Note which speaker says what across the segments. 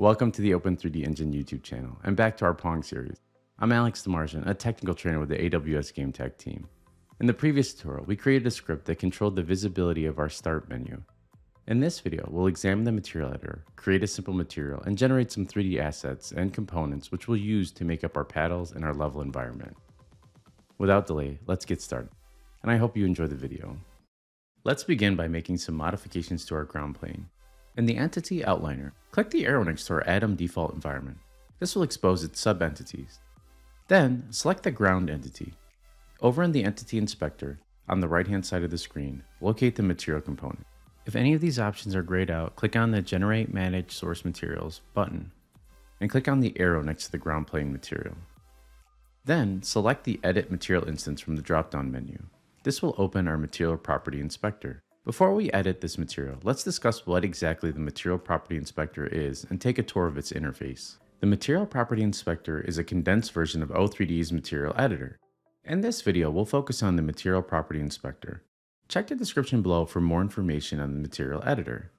Speaker 1: Welcome to the Open 3D Engine YouTube channel and back to our Pong series. I'm Alex Damarjian, a technical trainer with the AWS Game Tech team. In the previous tutorial, we created a script that controlled the visibility of our start menu. In this video, we'll examine the material editor, create a simple material, and generate some 3D assets and components which we'll use to make up our paddles and our level environment. Without delay, let's get started, and I hope you enjoy the video. Let's begin by making some modifications to our ground plane. In the Entity Outliner, click the arrow next to our Atom default environment. This will expose its sub-entities. Then, select the ground entity. Over in the Entity Inspector, on the right-hand side of the screen, locate the material component. If any of these options are grayed out, click on the Generate Manage Source Materials button, and click on the arrow next to the ground plane material. Then, select the Edit Material instance from the drop-down menu. This will open our Material Property Inspector. Before we edit this material, let's discuss what exactly the Material Property Inspector is and take a tour of its interface. The Material Property Inspector is a condensed version of O3DE's Material Editor. In this video, we'll focus on the Material Property Inspector. Check the description below for more information on the Material Editor.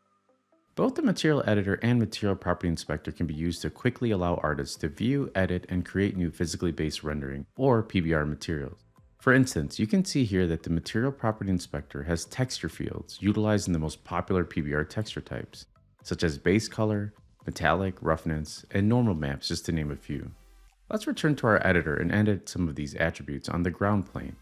Speaker 1: Both the Material Editor and Material Property Inspector can be used to quickly allow artists to view, edit, and create new physically based rendering, or PBR materials. For instance, you can see here that the Material Property Inspector has texture fields utilizing the most popular PBR texture types, such as base color, metallic, roughness, and normal maps just to name a few. Let's return to our editor and edit some of these attributes on the ground plane.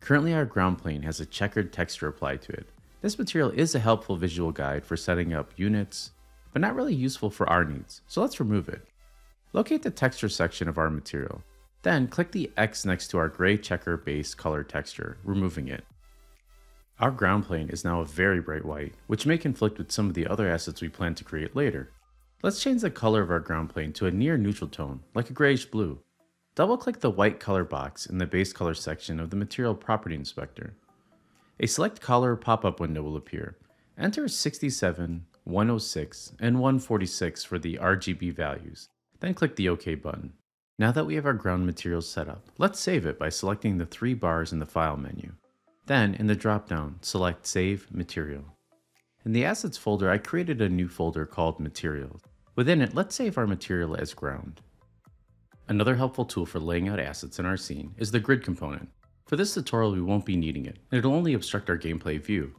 Speaker 1: Currently our ground plane has a checkered texture applied to it. This material is a helpful visual guide for setting up units, but not really useful for our needs, so let's remove it. Locate the texture section of our material then click the X next to our gray checker base color texture, removing it. Our ground plane is now a very bright white, which may conflict with some of the other assets we plan to create later. Let's change the color of our ground plane to a near neutral tone, like a grayish blue. Double click the white color box in the base color section of the Material Property Inspector. A select color pop-up window will appear. Enter 67, 106, and 146 for the RGB values, then click the OK button. Now that we have our ground materials set up, let's save it by selecting the three bars in the File menu. Then, in the dropdown, select Save Material. In the Assets folder, I created a new folder called Materials. Within it, let's save our material as ground. Another helpful tool for laying out assets in our scene is the grid component. For this tutorial, we won't be needing it, and it'll only obstruct our gameplay view.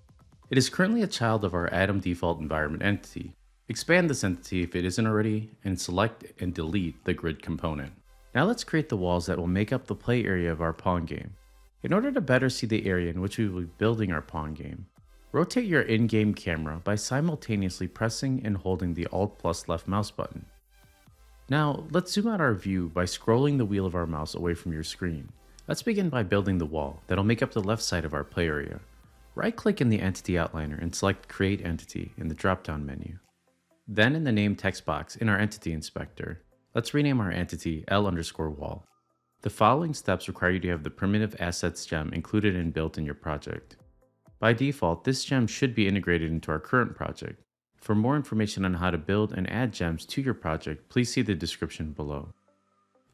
Speaker 1: It is currently a child of our Atom default environment entity. Expand this entity if it isn't already, and select and delete the grid component. Now let's create the walls that will make up the play area of our Pong game. In order to better see the area in which we will be building our Pong game, rotate your in-game camera by simultaneously pressing and holding the Alt plus left mouse button. Now, let's zoom out our view by scrolling the wheel of our mouse away from your screen. Let's begin by building the wall that'll make up the left side of our play area. Right-click in the Entity Outliner and select Create Entity in the drop-down menu. Then in the Name text box in our Entity Inspector, Let's rename our entity L underscore wall. The following steps require you to have the primitive assets gem included and built in your project. By default, this gem should be integrated into our current project. For more information on how to build and add gems to your project, please see the description below.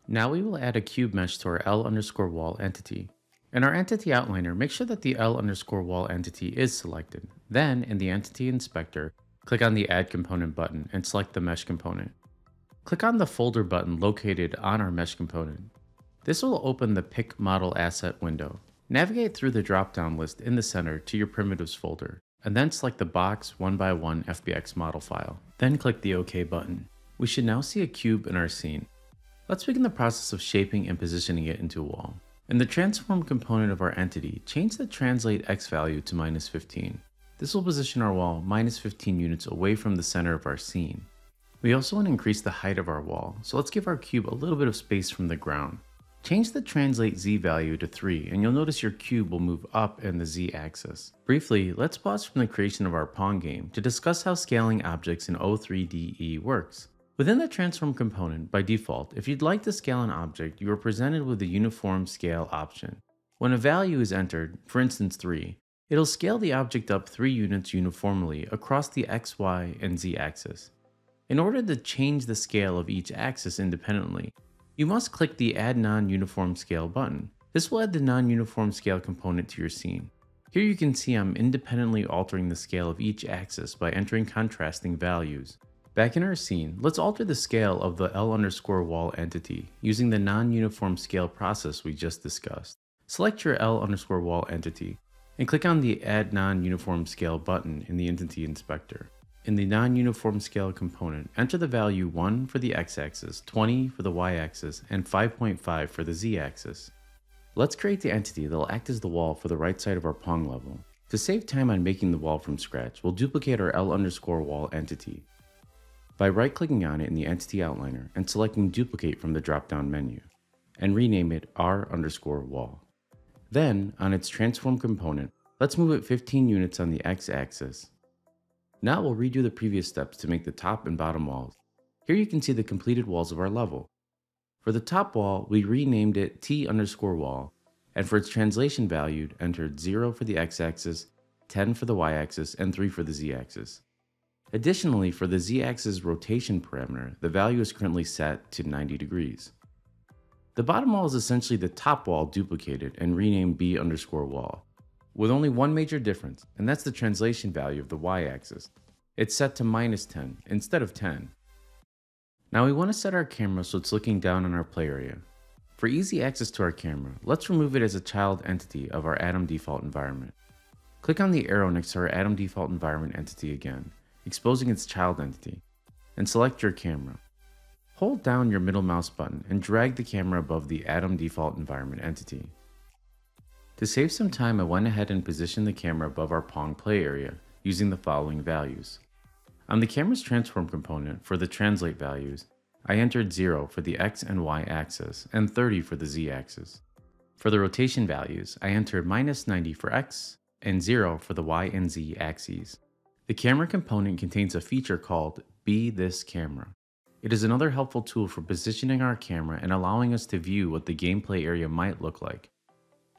Speaker 1: Now we will add a cube mesh to our L underscore wall entity. In our entity outliner, make sure that the L underscore wall entity is selected. Then, in the entity inspector, click on the add component button and select the mesh component. Click on the folder button located on our mesh component. This will open the Pick Model Asset window. Navigate through the drop-down list in the center to your primitives folder, and then select the box 1x1 FBX model file. Then click the OK button. We should now see a cube in our scene. Let's begin the process of shaping and positioning it into a wall. In the transform component of our entity, change the translate x value to minus 15. This will position our wall minus 15 units away from the center of our scene. We also want to increase the height of our wall, so let's give our cube a little bit of space from the ground. Change the translate z value to 3 and you'll notice your cube will move up in the z axis. Briefly, let's pause from the creation of our Pong game to discuss how scaling objects in O3DE works. Within the transform component, by default, if you'd like to scale an object, you are presented with the uniform scale option. When a value is entered, for instance 3, it'll scale the object up 3 units uniformly across the x, y, and z axis. In order to change the scale of each axis independently, you must click the Add Non-Uniform Scale button. This will add the non-uniform scale component to your scene. Here you can see I'm independently altering the scale of each axis by entering contrasting values. Back in our scene, let's alter the scale of the L underscore wall entity using the non-uniform scale process we just discussed. Select your L underscore wall entity and click on the Add Non-Uniform Scale button in the Entity Inspector. In the non-uniform scale component, enter the value 1 for the x-axis, 20 for the y-axis, and 5.5 for the z-axis. Let's create the entity that will act as the wall for the right side of our Pong level. To save time on making the wall from scratch, we'll duplicate our L underscore wall entity by right-clicking on it in the Entity Outliner and selecting Duplicate from the drop-down menu, and rename it R underscore wall. Then, on its transform component, let's move it 15 units on the x-axis. Now we'll redo the previous steps to make the top and bottom walls. Here you can see the completed walls of our level. For the top wall, we renamed it T underscore wall, and for its translation value, entered 0 for the x-axis, 10 for the y-axis, and 3 for the z-axis. Additionally, for the z-axis rotation parameter, the value is currently set to 90 degrees. The bottom wall is essentially the top wall duplicated and renamed b underscore wall, with only one major difference, and that's the translation value of the y-axis. It's set to minus 10 instead of 10. Now we want to set our camera so it's looking down on our play area. For easy access to our camera, let's remove it as a child entity of our Atom default environment. Click on the arrow next to our Atom default environment entity again, exposing its child entity, and select your camera. Hold down your middle mouse button and drag the camera above the Atom default environment entity. To save some time, I went ahead and positioned the camera above our Pong play area using the following values. On the camera's transform component, for the translate values, I entered 0 for the x and y axis and 30 for the z axis. For the rotation values, I entered minus 90 for x and 0 for the y and z axes. The camera component contains a feature called Be This Camera. It is another helpful tool for positioning our camera and allowing us to view what the gameplay area might look like.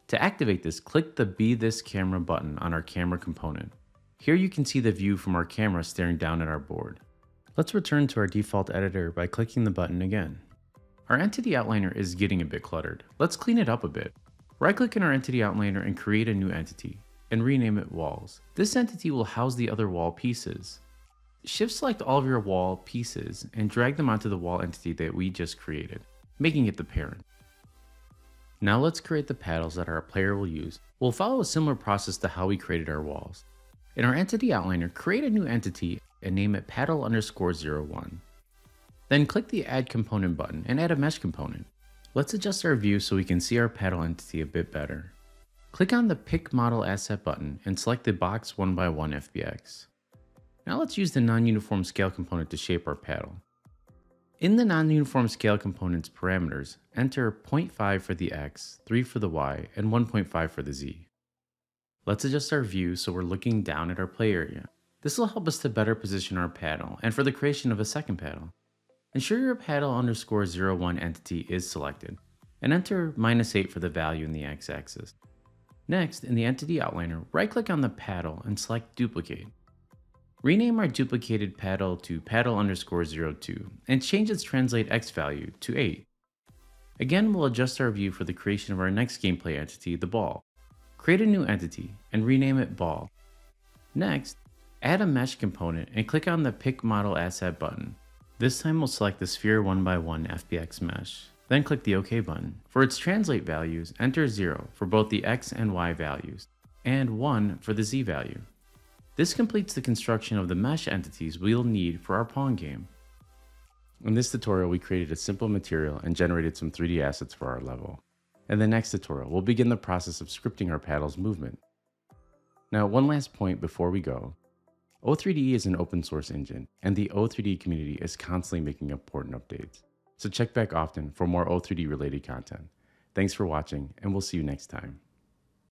Speaker 1: To activate this, click the Be This Camera button on our camera component. Here you can see the view from our camera staring down at our board. Let's return to our default editor by clicking the button again. Our entity outliner is getting a bit cluttered. Let's clean it up a bit. Right click in our entity outliner and create a new entity and rename it walls. This entity will house the other wall pieces. Shift select all of your wall pieces and drag them onto the wall entity that we just created, making it the parent. Now let's create the paddles that our player will use. We'll follow a similar process to how we created our walls. In our entity outliner, create a new entity and name it paddle underscore 01. Then click the add component button and add a mesh component. Let's adjust our view so we can see our paddle entity a bit better. Click on the Pick Model Asset button and select the box 1x1 FBX. Now let's use the non-uniform scale component to shape our paddle. In the non-uniform scale component's parameters, enter 0.5 for the x, 3 for the y, and 1.5 for the z. Let's adjust our view so we're looking down at our play area. This will help us to better position our paddle and for the creation of a second paddle. Ensure your paddle underscore 01 entity is selected, and enter minus 8 for the value in the x-axis. Next, in the Entity Outliner, right-click on the paddle and select Duplicate. Rename our duplicated paddle to paddle underscore 02 and change its translate x value to 8. Again, we'll adjust our view for the creation of our next gameplay entity, the ball. Create a new entity and rename it ball. Next, add a mesh component and click on the Pick Model Asset button. This time we'll select the Sphere 1x1 FBX mesh. Then click the OK button. For its translate values, enter 0 for both the x and y values, and 1 for the z value. This completes the construction of the mesh entities we'll need for our Pong game. In this tutorial, we created a simple material and generated some 3D assets for our level. In the next tutorial, we'll begin the process of scripting our paddle's movement. Now, one last point before we go. O3DE is an open source engine, and the O3DE community is constantly making important updates so check back often for more O3DE related content. Thanks for watching, and we'll see you next time.